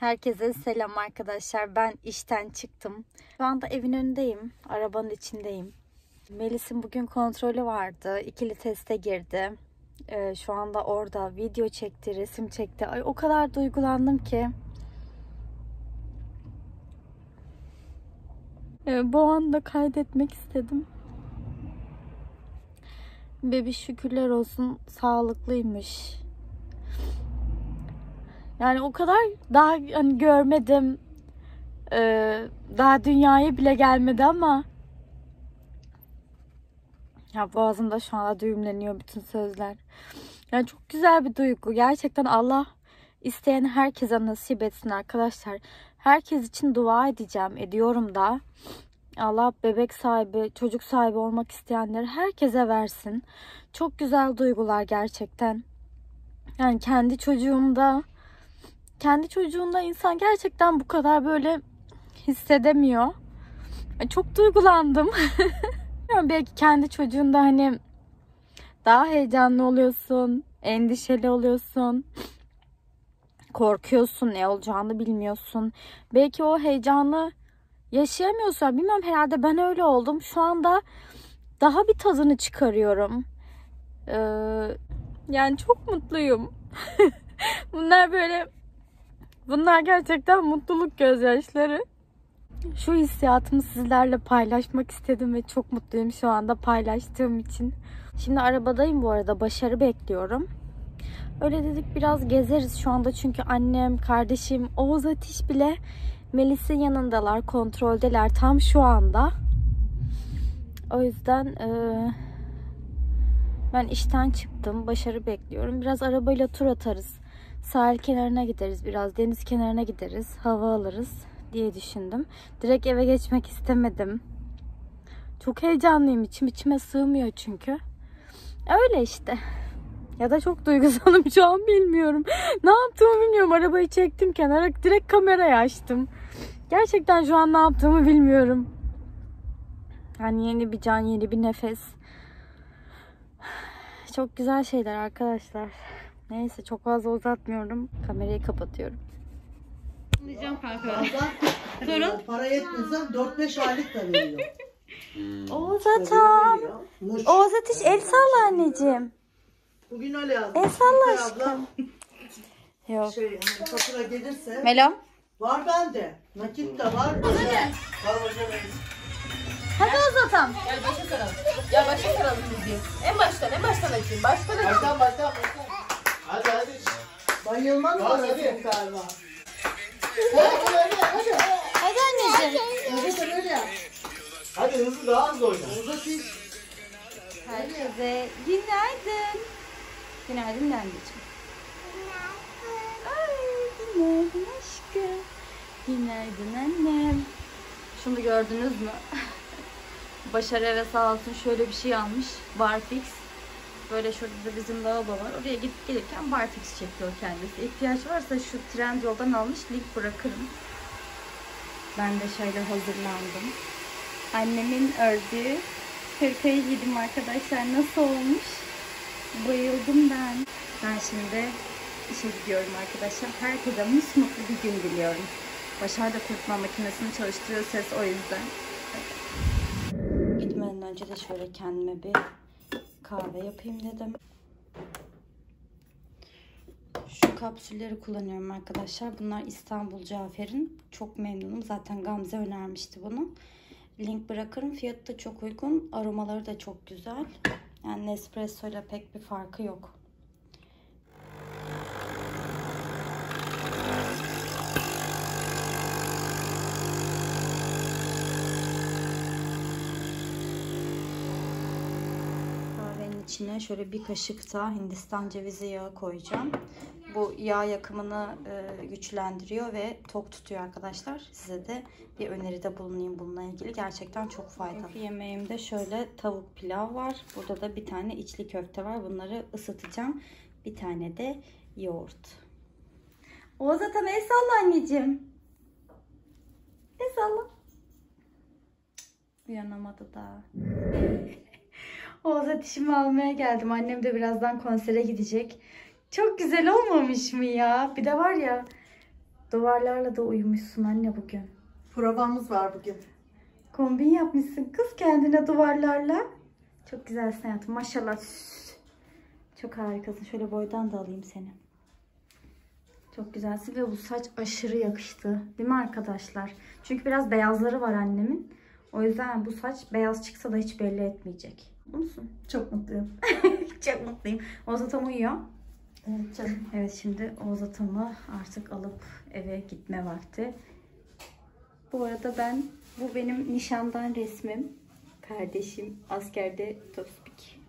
Herkese selam arkadaşlar. Ben işten çıktım. Şu anda evin önündeyim. Arabanın içindeyim. Melis'in bugün kontrolü vardı. İkili teste girdi. Ee, şu anda orada video çekti, resim çekti. Ay o kadar duygulandım ki. Ee, bu anda kaydetmek istedim. Bebiş şükürler olsun sağlıklıymış. Yani o kadar daha hani görmedim. Ee, daha dünyaya bile gelmedi ama ya boğazımda şu anda düğümleniyor bütün sözler. Yani çok güzel bir duygu. Gerçekten Allah isteyen herkese nasip etsin arkadaşlar. Herkes için dua edeceğim. Ediyorum da. Allah bebek sahibi, çocuk sahibi olmak isteyenleri herkese versin. Çok güzel duygular gerçekten. Yani kendi çocuğumda kendi çocuğunda insan gerçekten bu kadar böyle hissedemiyor. Çok duygulandım. Belki kendi çocuğunda hani daha heyecanlı oluyorsun, endişeli oluyorsun. Korkuyorsun, ne olacağını bilmiyorsun. Belki o heyecanı yaşayamıyorsun. Bilmem herhalde ben öyle oldum. Şu anda daha bir tadını çıkarıyorum. Ee, yani çok mutluyum. Bunlar böyle Bunlar gerçekten mutluluk gözyaşları. Şu hissiyatımı sizlerle paylaşmak istedim ve çok mutluyum şu anda paylaştığım için. Şimdi arabadayım bu arada. Başarı bekliyorum. Öyle dedik biraz gezeriz şu anda çünkü annem, kardeşim, Oğuz Ateş bile Melis'in yanındalar, kontroldeler tam şu anda. O yüzden e, ben işten çıktım, başarı bekliyorum. Biraz arabayla tur atarız sahil kenarına gideriz biraz deniz kenarına gideriz hava alırız diye düşündüm. Direkt eve geçmek istemedim. Çok heyecanlıyım içim içime sığmıyor çünkü. Öyle işte. Ya da çok duygusalım şu an bilmiyorum. ne yaptığımı bilmiyorum. Arabayı çektim kenara direkt kamerayı açtım. Gerçekten şu an ne yaptığımı bilmiyorum. Yani yeni bir can, yeni bir nefes. Çok güzel şeyler arkadaşlar. Neyse çok fazla uzatmıyorum. Kamerayı kapatıyorum. Diyeceğim kanka. Bazen para yetmiyorsa 4-5 aylık da veriyor. Oğuz Atam. Oğuz Ateş el salla anneciğim. Bugün öyle yazdım. El salla aşkım. Yok. Şey, hani fatura gelirse Melom. var bende. Nakit de var. Hadi Oğuz Atam. Gel başa saralım. Gel başa saralım müziği. En baştan en baştan açayım. Baştan açayım. Baştan baştan baştan. Hadi hadi. Bayılmaz Var, parası hadi. galiba. Hadi anneciğim. Evet öyle yap. Hadi hızlı daha hızlı oyna. Uzatayım. Herkese günaydın. Günaydın anneciğim. Ay günaydın aşkım. Günaydın annem. Şunu gördünüz mü? Başarı eve sağ olsun şöyle bir şey almış. Barfix. Böyle şurada da bizim lavabo var. Oraya gidip gelirken barfix çekiyor kendisi. İhtiyaç varsa şu trend yoldan almış link bırakırım. Ben de şöyle hazırlandım. Annemin ördüğü hırkayı giydim arkadaşlar. Nasıl olmuş? Bayıldım ben. Ben şimdi işe gidiyorum arkadaşlar. Herkese musmutlu bir gün diliyorum. Başar da makinesini çalıştırıyor ses o yüzden. Gitmeden önce de şöyle kendime bir kahve yapayım dedim. Şu kapsülleri kullanıyorum arkadaşlar. Bunlar İstanbul Cafer'in. Çok memnunum. Zaten Gamze önermişti bunu. Link bırakırım. Fiyatı da çok uygun. Aromaları da çok güzel. Yani Nespresso ile pek bir farkı yok. İçine şöyle bir kaşık da Hindistan cevizi yağı koyacağım. Bu yağ yakımını e, güçlendiriyor ve tok tutuyor arkadaşlar. Size de bir öneride bulunayım bununla ilgili. Gerçekten çok faydalı. Yemeğimde şöyle tavuk pilav var. Burada da bir tane içli köfte var. Bunları ısıtacağım. Bir tane de yoğurt. Oğuz Atan el salla anneciğim. El salla. Uyanamadı daha. Oğuz Ateş'imi almaya geldim. Annem de birazdan konsere gidecek. Çok güzel olmamış mı ya? Bir de var ya Duvarlarla da uyumuşsun anne bugün. Provamız var bugün. Kombin yapmışsın kız kendine duvarlarla. Çok güzelsin hayatım maşallah. Çok harikasın. Şöyle boydan da alayım seni. Çok güzelsin ve bu saç aşırı yakıştı. Değil mi arkadaşlar? Çünkü biraz beyazları var annemin. O yüzden bu saç beyaz çıksa da hiç belli etmeyecek. Mutlu musun? Çok mutluyum. Çok mutluyum. Oğuz atam uyuyor. Evet canım. Evet şimdi Oğuz atamı artık alıp eve gitme vakti. Bu arada ben, bu benim nişandan resmim. Kardeşim askerde tospik.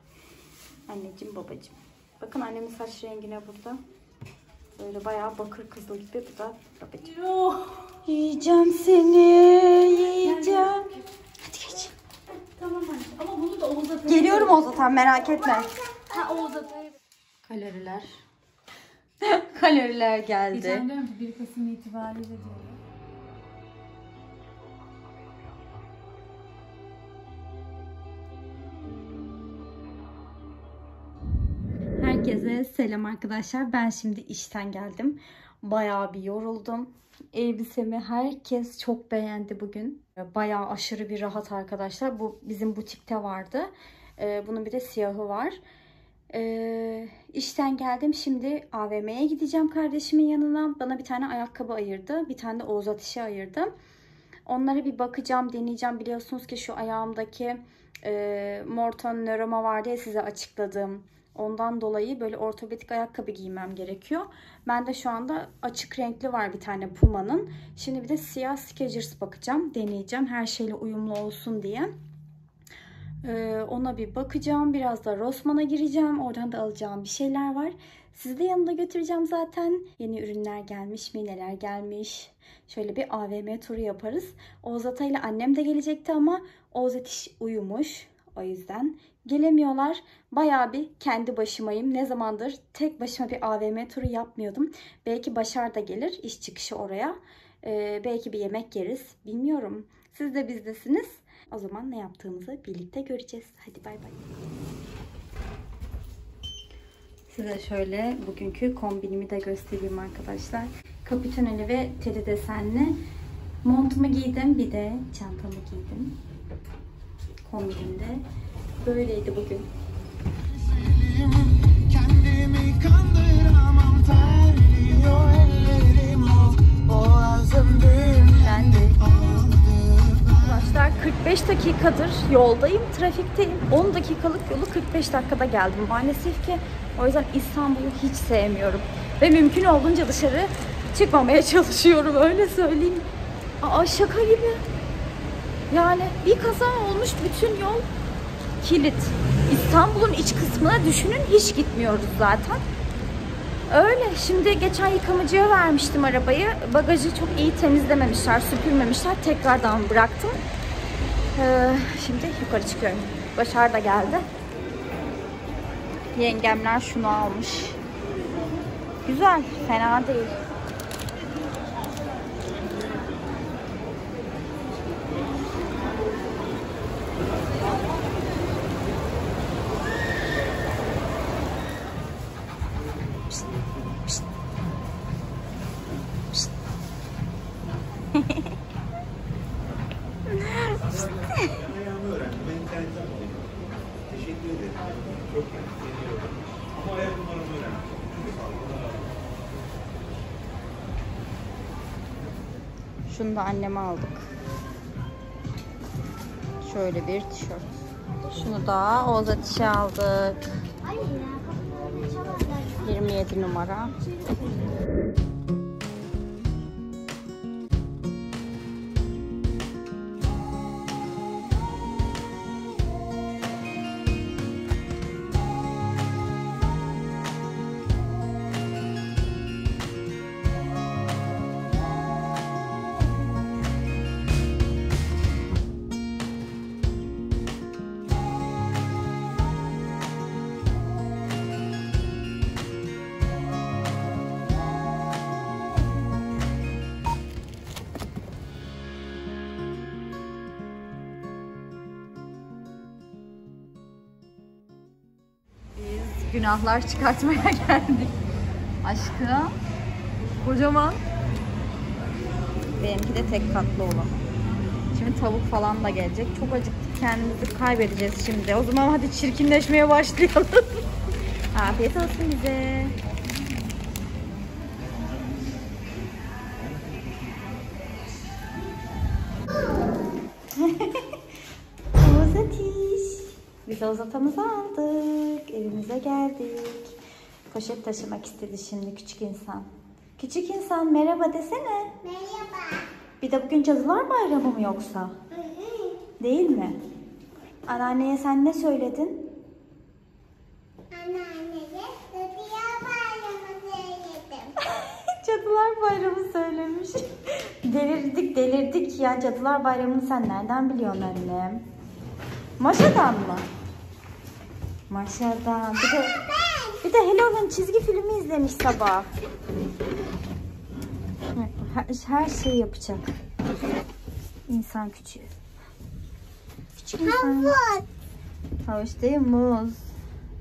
Anneciğim babacığım. Bakın annemin saç rengine burada. Böyle bayağı bakır kızıl gibi. Bu da babacığım. Yiyeceğim seni. Yiyeceğim. Tamam anne. Ama bunu da Oğuz Atay'a... Geliyorum Oğuz Atan merak etme. Ha Oğuz Atay'a... Kaloriler. Kaloriler Geçen geldi. diyorum ki 1 Kasım itibariyle diyor. Herkese selam arkadaşlar. Ben şimdi işten geldim. Bayağı bir yoruldum. Elbisemi herkes çok beğendi bugün. Bayağı aşırı bir rahat arkadaşlar. Bu bizim butikte vardı. Ee, Bunun bir de siyahı var. Ee, işten geldim. Şimdi AVM'ye gideceğim kardeşimin yanına. Bana bir tane ayakkabı ayırdı. Bir tane de Oğuz Atiş'i ayırdı. Onlara bir bakacağım, deneyeceğim. Biliyorsunuz ki şu ayağımdaki e, Morton nöroma vardı ya size açıkladığım. Ondan dolayı böyle ortopedik ayakkabı giymem gerekiyor. Ben de şu anda açık renkli var bir tane Puma'nın. Şimdi bir de siyah Skechers bakacağım, deneyeceğim. Her şeyle uyumlu olsun diye. Ee, ona bir bakacağım. Biraz da Rossmann'a gireceğim. Oradan da alacağım bir şeyler var. Sizi de yanında götüreceğim zaten. Yeni ürünler gelmiş mi? Neler gelmiş? Şöyle bir AVM turu yaparız. Oğuz ile annem de gelecekti ama Oğuz Atiş uyumuş. O yüzden gelemiyorlar. Bayağı bir kendi başımayım. Ne zamandır tek başıma bir AVM turu yapmıyordum. Belki Başar da gelir iş çıkışı oraya. Ee, belki bir yemek yeriz. Bilmiyorum. Siz de bizdesiniz. O zaman ne yaptığımızı birlikte göreceğiz. Hadi bay bay. Size şöyle bugünkü kombinimi de göstereyim arkadaşlar. Kapitoneli ve teri desenli montumu giydim. Bir de çantamı giydim. Kombinimde böyleydi bugün. Kendimi kandıramam terliyor ellerim of Boğazım düğümlendi Arkadaşlar 45 dakikadır yoldayım, trafikteyim. 10 dakikalık yolu 45 dakikada geldim. Maalesef ki o yüzden İstanbul'u hiç sevmiyorum. Ve mümkün olduğunca dışarı çıkmamaya çalışıyorum öyle söyleyeyim. Aa şaka gibi. Yani bir kaza olmuş bütün yol kilit. İstanbul'un iç kısmına düşünün hiç gitmiyoruz zaten. Öyle. Şimdi geçen yıkamacıya vermiştim arabayı. Bagajı çok iyi temizlememişler, süpürmemişler. Tekrardan bıraktım. Ee, şimdi yukarı çıkıyorum. Başar da geldi. Yengemler şunu almış. Güzel, fena değil. Şunu da anneme aldık. Şöyle bir tişört. Şunu da Oğuz Atiş'e aldık. 27 numara. Günahlar çıkartmaya geldik. Aşkım. Kocaman. Benimki de tek katlı olan. Şimdi tavuk falan da gelecek. Çok acıktık. Kendimizi kaybedeceğiz şimdi. O zaman hadi çirkinleşmeye başlayalım. Afiyet olsun bize. Biz uzatamızı aldık. Evimize geldik. Poşet taşımak istedi şimdi küçük insan. Küçük insan merhaba desene. Merhaba. Bir de bugün Cadılar Bayramı mı yoksa? Değil mi? Anneanneye sen ne söyledin? Anneanneye Sıdıya bayramı söyledim. Cadılar Bayramı söylemiş. delirdik delirdik ya. Cadılar Bayramı'nı sen nereden biliyorsun annem? Maşadan mı? Maşadan. Bir de, bir de Halloween çizgi filmi izlemiş sabah. Her, her şeyi yapacak. İnsan küçüğü. Küçük insan. Havuz. Havuç değil muz.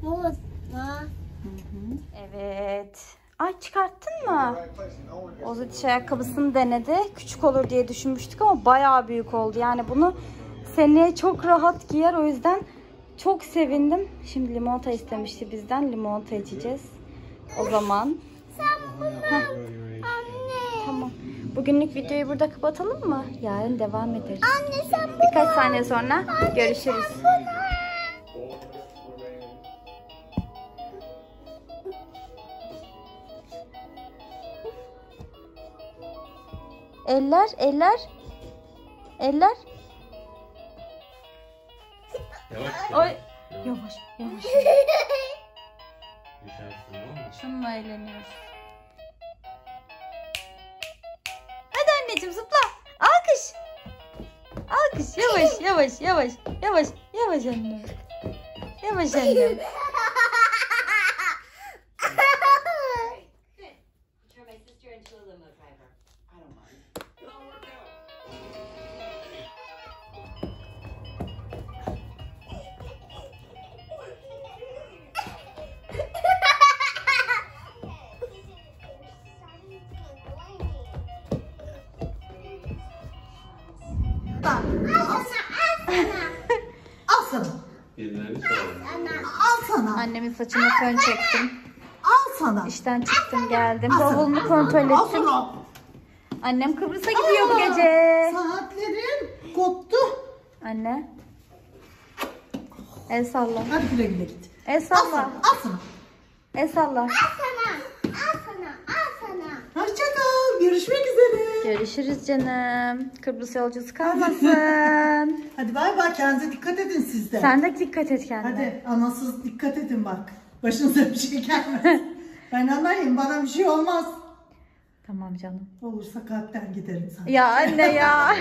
Muz. Ha. Evet. Ay çıkarttın mı? Ozetiş ayakkabısını denedi. Küçük olur diye düşünmüştük ama bayağı büyük oldu. Yani bunu seneye çok rahat giyer. O yüzden çok sevindim. Şimdi limonata istemişti bizden. Limonata içeceğiz. O zaman. Anne. Tamam. Bugünlük videoyu burada kapatalım mı? Yarın devam ederiz. Anne sen bu. Birkaç saniye sonra görüşürüz. Eller, eller. Eller. Yavaş. Oy. Yavaş, yavaş. Düşersin ama. Şununla eğleniyoruz. Hadi anneciğim zıpla. Alkış. Alkış. Yavaş, yavaş, yavaş. Yavaş, yavaş annem. Yavaş annem. Annemin saçına fön çektim. Al sana. İşten çıktım geldim. Al sana. Bavulumu kontrol Al ettim. sana. Annem Kıbrıs'a gidiyor bu gece. Saatlerim koptu. Anne. El salla. Hadi güle güle git. El Al sana. salla. Al sana. El salla. Sana. Al sana. Al sana. Hoşça kal. Görüşmek üzere. Görüşürüz canım. Kıbrıs yolcusu kalmasın. Hadi bay bay. Kendinize dikkat edin siz de. Sen de dikkat et kendine. Hadi anasız dikkat edin bak. Başınıza bir şey gelmez. ben anlayayım bana bir şey olmaz. Tamam canım. Olursa kalpten giderim sana. Ya anne ya.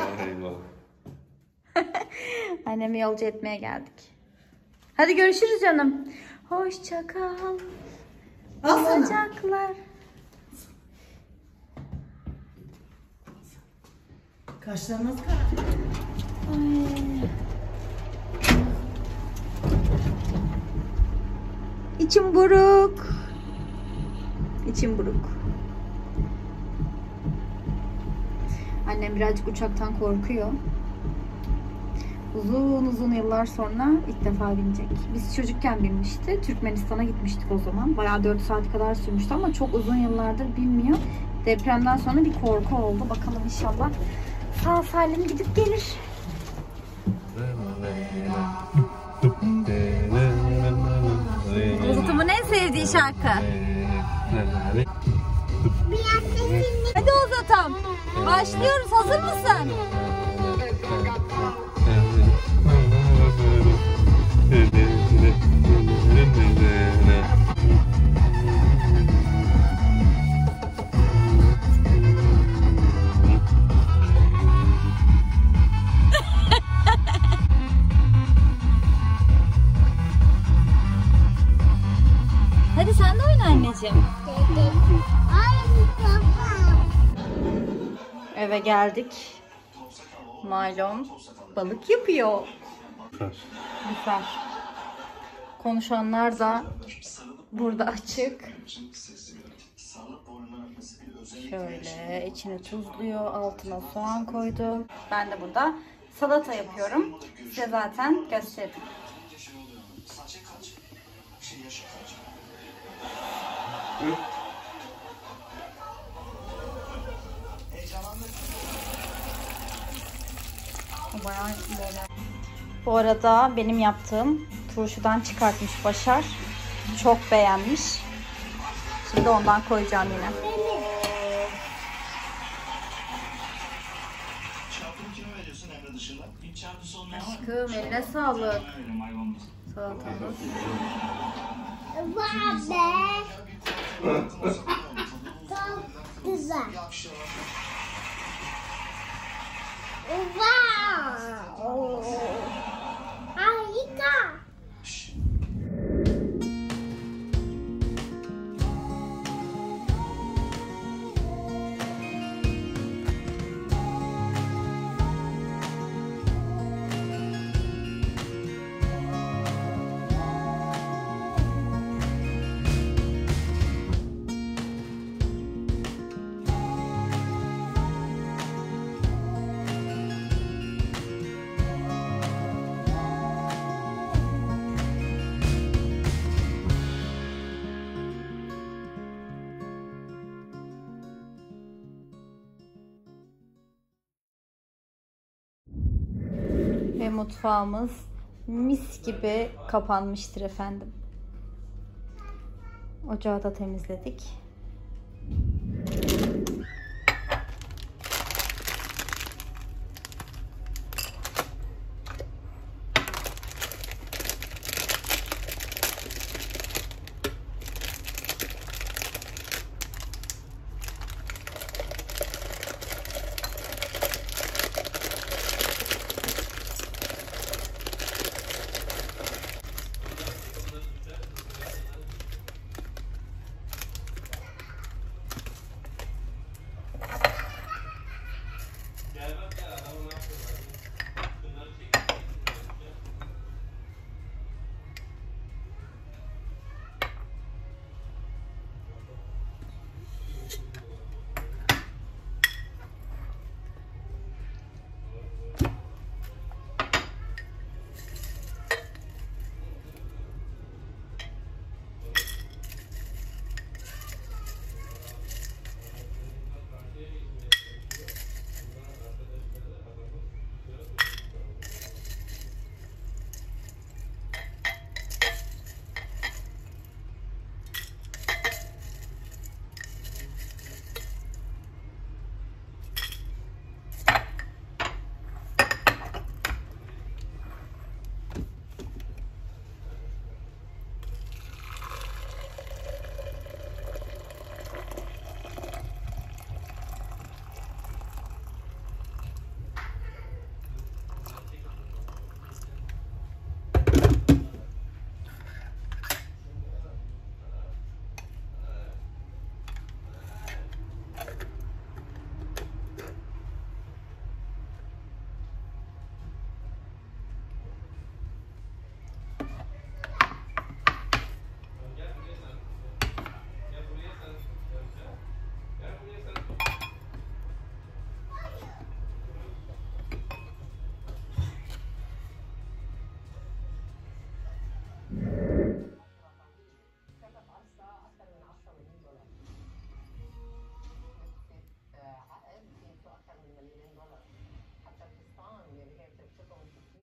Annemi yolcu etmeye geldik. Hadi görüşürüz canım. Hoşça kal. Al sana. Bacaklar. Kaşlarınız kara. İçim buruk. İçim buruk. Annem birazcık uçaktan korkuyor. Uzun uzun yıllar sonra ilk defa binecek. Biz çocukken binmişti. Türkmenistan'a gitmiştik o zaman. Bayağı 4 saat kadar sürmüştü ama çok uzun yıllardır binmiyor. Depremden sonra bir korku oldu. Bakalım inşallah sağ salim gidip gelir. Uzatımın en sevdiği şarkı. Hadi Uzatam. Başlıyoruz. Hazır mısın? Geldik. Malum balık yapıyor. Güzel. Konuşanlar da burada açık. Şöyle içini tuzluyor, altına soğan koydu. Ben de burada salata yapıyorum. Size zaten gösterdim. Bu bayağı böyle. Bu arada benim yaptığım turşudan çıkartmış Başar. Çok beğenmiş. Şimdi ondan koyacağım yine. Çarpım kime veriyorsun Emre dışında? Hiç çarpısı olmayan var mı? Aşkım eline sağlık. Ben veririm hayvan mısın? Salatamız. Var be. Çok güzel. Wow. Ve mutfağımız mis gibi kapanmıştır efendim. Ocağı da temizledik.